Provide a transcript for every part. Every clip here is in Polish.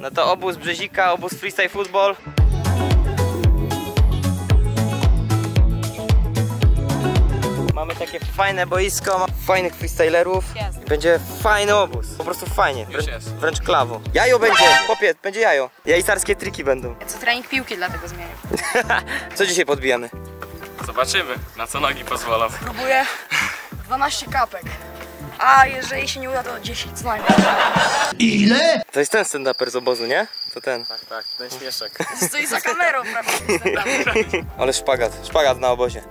No to obóz Brzezika, obóz Freestyle Football. Mamy takie fajne boisko, fajnych freestylerów. Jest. I będzie fajny obóz. Po prostu fajnie. Wręcz, wręcz klawo. Jajo będzie, chłopie, będzie jajo. Jajcarskie triki będą. Co trening piłki dlatego zmienię. Co dzisiaj podbijamy? Zobaczymy, na co nogi pozwolą. Próbuję 12 kapek. A jeżeli się nie uda, to 10 co najmniej. To jest ten stand-uper z obozu, nie? To ten. Tak, tak, ten śmieszek. Stoi za kamerą prawie. Ale szpagat, szpagat na obozie.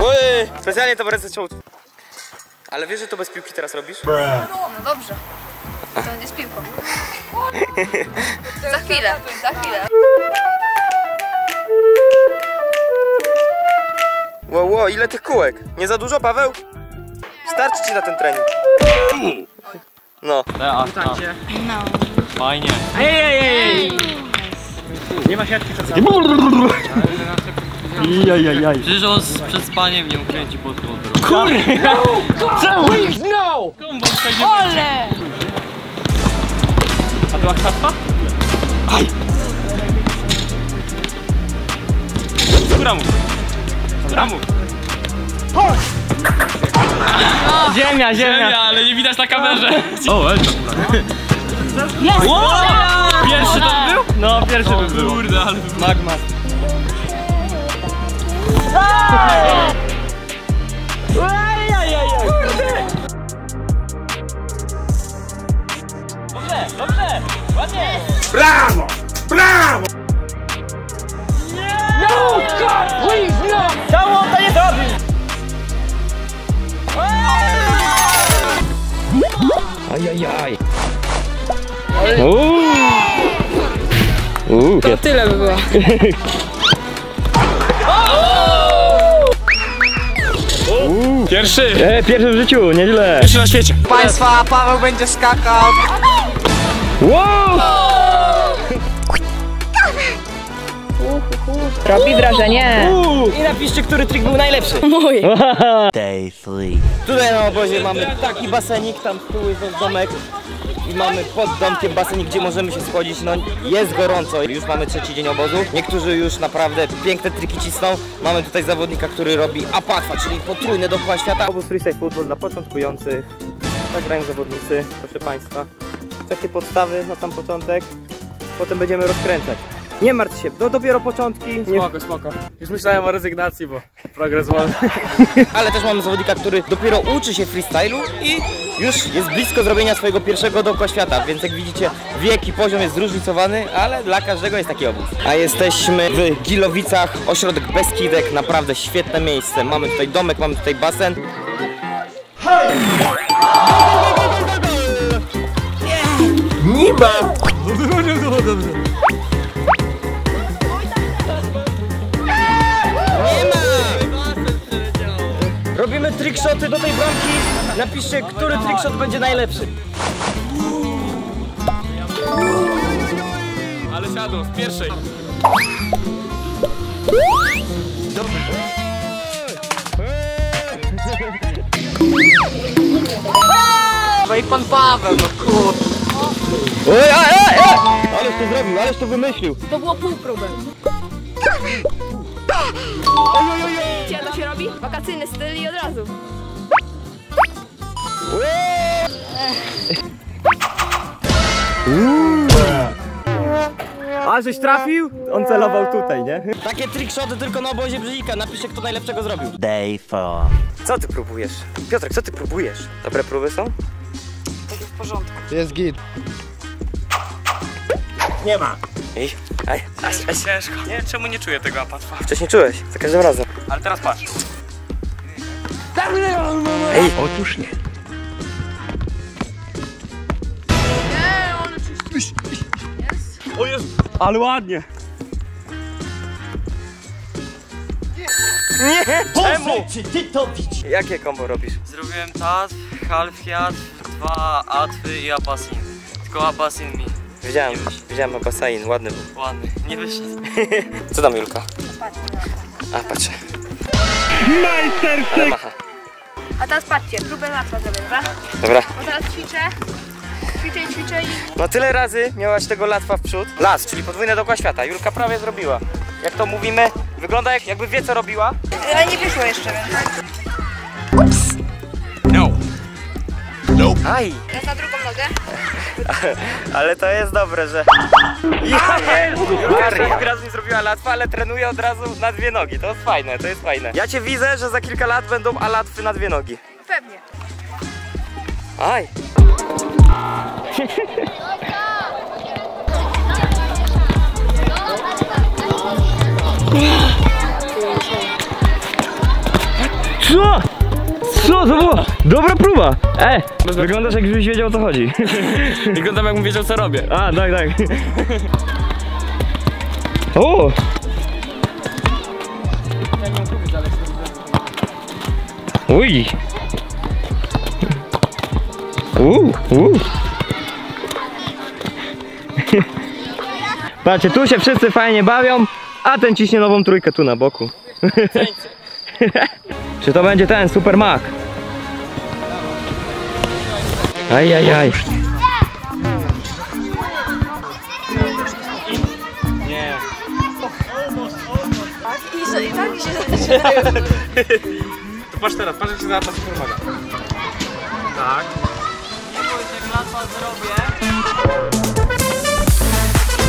Oj, specjalnie to w ręce ciął. Ale wiesz, że to bez piłki teraz robisz? No dobrze. To będzie z piłką. Za chwilę, za chwilę. Wow, wow, ile tych kółek? Nie za dużo, Paweł? Starczy ci na ten trening. No. No. Fajnie. Ej, ej, ej! Nie ma siatki czasami. Jajajaj. Przecież on z- przed spaniem nie ukręci pod kontrolą. Ole! A była kwiatka? Aj! Skóra mu. Skóra mu. Ziemia, ziemia. ale nie widać na kamerze. O, Elka. Jest! Pierwszy to był? No, pierwszy by był. Kurde, ale Magma. To tyle by było. Pierwszy. E, pierwszy w życiu, nieźle. Pierwszy na świecie. Państwa, Paweł będzie skakał. Wow! Robi wrażenie. I napiszcie, który trik był najlepszy. Mój. Tutaj na obozie mamy taki basenik, tam z tyłu jest domek. I mamy pod domkiem basenik, gdzie możemy się schodzić. No jest gorąco. Już mamy trzeci dzień obozu. Niektórzy już naprawdę piękne triki cisną. Mamy tutaj zawodnika, który robi apatwa, czyli potrójne dookoła świata. Obóz freestyle football dla początkujących. Tak grają zawodnicy, proszę Państwa. Takie podstawy na sam początek. Potem będziemy rozkręcać. Nie martw się, no dopiero początki. Nie, Spoko, spoko. Już myślałem o rezygnacji, bo progres wolny. ale też mamy zawodnika, który dopiero uczy się freestylu i już jest blisko zrobienia swojego pierwszego dookoła świata, więc jak widzicie wiek i poziom jest zróżnicowany, ale dla każdego jest taki obóz. A jesteśmy w Gilowicach, ośrodek Beskidek, naprawdę świetne miejsce. Mamy tutaj domek, mamy tutaj basen. Nie ma! Trickshoty do tej bramki. Napiszcie, który trickshot będzie najlepszy. Ale siadł z pierwszej. No i pan Paweł, no kur... Oj, oj, oj, oj! Ależ to zrobił, ależ to wymyślił. To było pół próby. Wiecie, jak to się robi? Wakacyjny styl i od razu. A żeś trafił? On celował tutaj, nie? Takie trickshoty tylko na obozie Brzezika. Napiszcie, kto najlepszego zrobił. Day four. Co ty próbujesz? Piotrek, co ty próbujesz? Dobre próby są? Tak jest w porządku. Jest git. Nie ma. Ej, aj, aj, aj. Ciężko. Nie wiem czemu nie czuję tego apatwa. Wcześniej czułeś, za każdym razem. Ale teraz patrz. Ej, Otóż nie. O jest. Ale ładnie. nie! Czemu? Czy ty to widzisz? Jakie kombo robisz? Zrobiłem tatw, half jad, dwa atwy i abasin. Tylko abasin mi Widziałem, widziałem Abasain, ładny był. ładny, nie wyszedł. Co tam Julka? A, patrzę. Ale macha. A teraz patrzcie, próbę łatwa zrobię, dobra? Dobra. Bo teraz ćwiczę. Ćwiczę ćwiczę i ćwiczę i... No tyle razy miałaś tego latwa w przód. Las, czyli podwójne dookoła świata. Julka prawie zrobiła. Jak to mówimy, wygląda jak, jakby wie co robiła. Ale nie wyszło jeszcze, więc... Aj, Teraz na drugą nogę. ale to jest dobre, że... Ja Julka raz mi zrobiła latwa, ale trenuje od razu na dwie nogi. To jest fajne, to jest fajne. Ja cię widzę, że za kilka lat będą alatwy na dwie nogi. Pewnie. Aj. Co? Co to było? Dobra próba! E, wyglądasz jakbyś wiedział o co chodzi. Wyglądam jakbym wiedział co robię. A, tak, tak. O! Uj! Uuu, uuu. Patrzcie, tu się wszyscy fajnie bawią, a ten ciśnie nową trójkę tu na boku. Czy to będzie ten Super Mac? Ajajaj. Nie. I, tak mi się zaczyna. To patrz teraz, patrz jak się się pomaga. Tak.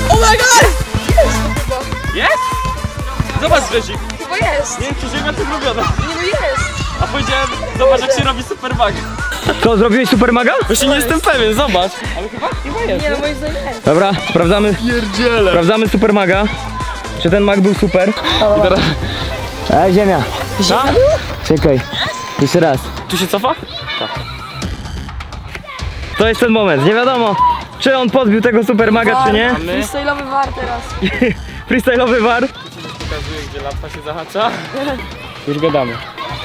Oh my god! Jest to chyba. Jest? Zobacz Grzesik. Chyba jest. Nie wiem czy ziemia to zrobiona. Nie no jest. A powiedziałem, zobacz jak się robi super mag. Co, zrobiłeś Super Maga? Właśnie nie jestem pewien, zobacz. Ale chyba, chyba jest. Nie no moim zdaniem jest. Dobra, sprawdzamy. Pierdziele. Sprawdzamy Super Maga. Czy ten mag był super? I teraz, Ej, ziemia. tak? Czekaj. Jeszcze raz. Tu się cofa? To jest ten moment. Nie wiadomo, czy on podbił tego Super Maga, czy nie. Freestyle'owy war teraz. Freestyle'owy war. pokazuje gdzie latwa się zahacza. Już gadamy.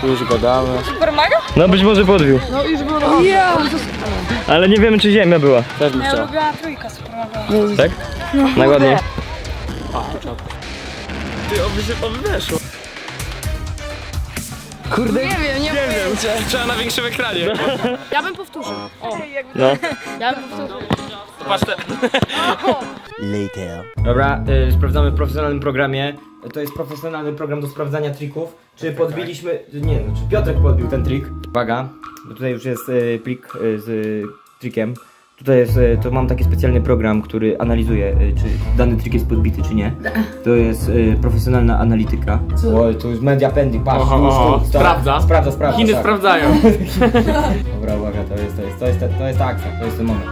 Już gadamy. Super maga? No być może podbił. No już było. Ja. Ale nie wiemy, czy ziemia była. Też bym chciał. lubiła trójka super maga. Tak? Najładniej. Ty, oby się to weszło. Kurde. Nie wiem, nie wiem. Trzeba na większym ekranie. Ja bym powtórzył. O. No. Ja bym powtórzył. Patrz te... Later. Dobra, y, sprawdzamy w profesjonalnym programie. To jest profesjonalny program do sprawdzania trików. Czy podbiliśmy. Nie no, czy Piotrek podbił ten trik? Uwaga, bo tutaj już jest y, plik y, z y, trikiem. Tutaj jest, y, to mam taki specjalny program, który analizuje, y, czy dany trik jest podbity, czy nie. To jest y, profesjonalna analityka. O, to jest media pending, patrz. Oho, już tu, to- Sprawdza. Sprawdza, sprawdza. Chiny tak. sprawdzają. Dobra, uwaga, to jest, to jest, to jest, to jest ta akcja, to jest ten moment.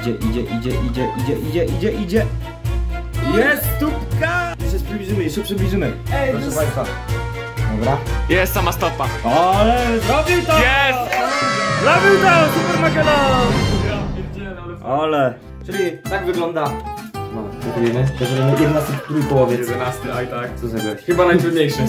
Idzie, idzie, idzie, idzie, idzie, idzie, idzie, idzie. Jest stópka! Jeszcze przybliżymy, jeszcze przybliżymy. Ej, Proszę Państwa. Dobra. Jest sama stopa. Ale zrobił to! Jest! Zrobił to! Super Magellan! Ale. Czyli tak wygląda. No, dziękujemy. To jest 11 trójpołowiec. 11, aj tak. Co za gość. Chyba najtrudniejszy.